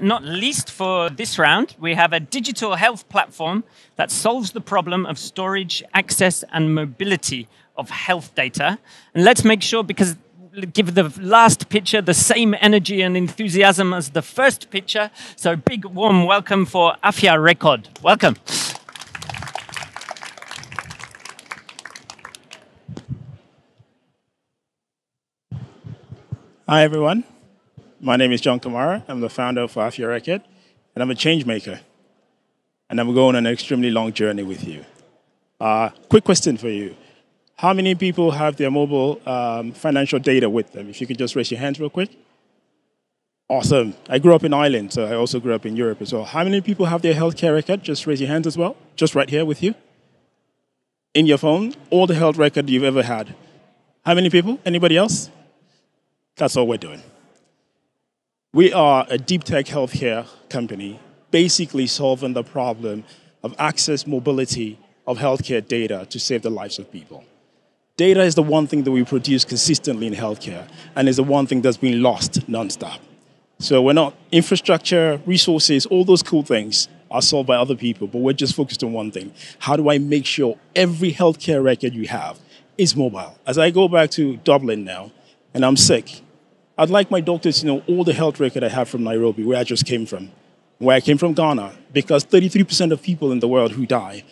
but not least for this round, we have a digital health platform that solves the problem of storage, access, and mobility of health data. And let's make sure, because give the last picture the same energy and enthusiasm as the first picture. So big warm welcome for AfyaRekod. Welcome. Hi everyone. My name is John Kamara. I'm the founder of AfyaRekod, and I'm a change maker. And I'm going on an extremely long journey with you. Uh, quick question for you. How many people have their mobile um, financial data with them? If you could just raise your hands real quick. Awesome. I grew up in Ireland, so I also grew up in Europe as well. How many people have their healthcare record? Just raise your hands as well. Just right here with you. In your phone, all the health record you've ever had. How many people? Anybody else? That's all we're doing. We are a deep tech healthcare company, basically solving the problem of access mobility of healthcare data to save the lives of people. Data is the one thing that we produce consistently in healthcare, and is the one thing that's been lost nonstop. So we're not infrastructure, resources, all those cool things are solved by other people, but we're just focused on one thing. How do I make sure every healthcare record you have is mobile? As I go back to Dublin now, and I'm sick, I'd like my doctors to know all the health record I have from Nairobi, where I just came from, where I came from Ghana, because 33% of people in the world who die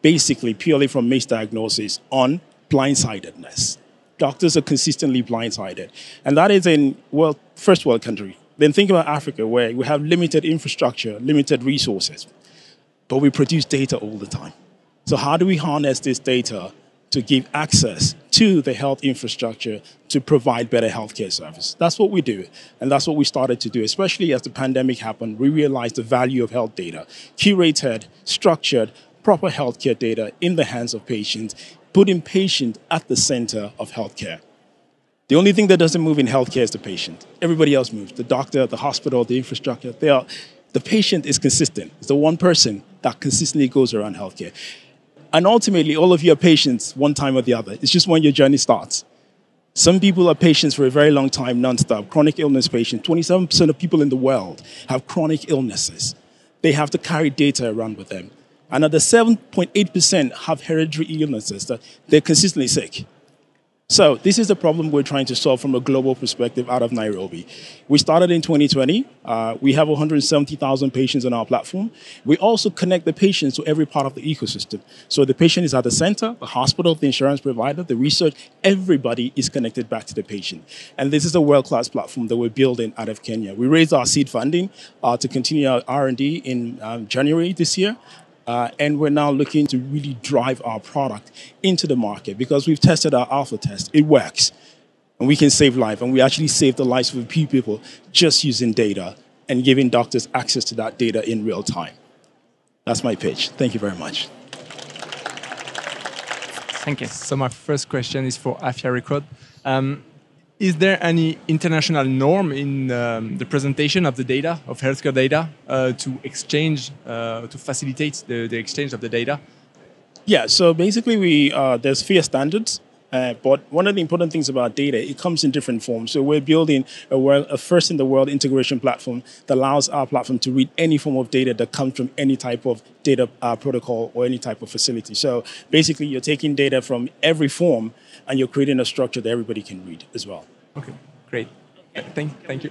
basically purely from misdiagnosis on blindsidedness. Doctors are consistently blindsided. And that is in, well, first world country. Then think about Africa, where we have limited infrastructure, limited resources, but we produce data all the time. So, how do we harness this data to give access to the health infrastructure to provide better healthcare service? That's what we do. And that's what we started to do, especially as the pandemic happened. We realized the value of health data, curated, structured, proper healthcare data in the hands of patients putting patient at the center of healthcare. The only thing that doesn't move in healthcare is the patient. Everybody else moves. The doctor, the hospital, the infrastructure. They are, the patient is consistent. It's the one person that consistently goes around healthcare. And ultimately, all of you are patients one time or the other. It's just when your journey starts. Some people are patients for a very long time, nonstop. Chronic illness patients. 27% of people in the world have chronic illnesses. They have to carry data around with them. Another 7.8% have hereditary illnesses that they're consistently sick. So this is the problem we're trying to solve from a global perspective out of Nairobi. We started in 2020. Uh, we have 170,000 patients on our platform. We also connect the patients to every part of the ecosystem. So the patient is at the center, the hospital, the insurance provider, the research, everybody is connected back to the patient. And this is a world-class platform that we're building out of Kenya. We raised our seed funding uh, to continue our R&D in um, January this year. Uh, and we're now looking to really drive our product into the market because we've tested our alpha test. It works. And we can save life. And we actually save the lives of a few people just using data and giving doctors access to that data in real time. That's my pitch. Thank you very much. Thank you. So my first question is for AfyaRekod. Um, is there any international norm in um, the presentation of the data, of healthcare data, uh, to exchange, uh, to facilitate the, the, exchange of the data? Yeah, so basically we, uh, there's FHIR standards, uh, but one of the important things about data, it comes in different forms. So we're building a, world, a first in the world integration platform that allows our platform to read any form of data that comes from any type of data uh, protocol or any type of facility. So basically you're taking data from every form and you're creating a structure that everybody can read as well. Okay, great. Thank, thank you.